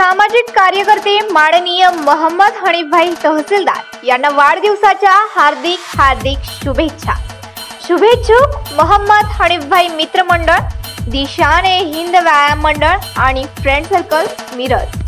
सामाजिक कार्यकर्ते माननीय मोहम्मद हणीभाई तहसीलदार यांना वाढदिवसाच्या हार्दिक हार्दिक शुभेच्छा. शुभेच्छुक मोहम्मद हनीफभाई मित्रमंडळ दिशाने हिंद व्यायाम मंडळ आणि फ्रेंड सर्कल मिरज.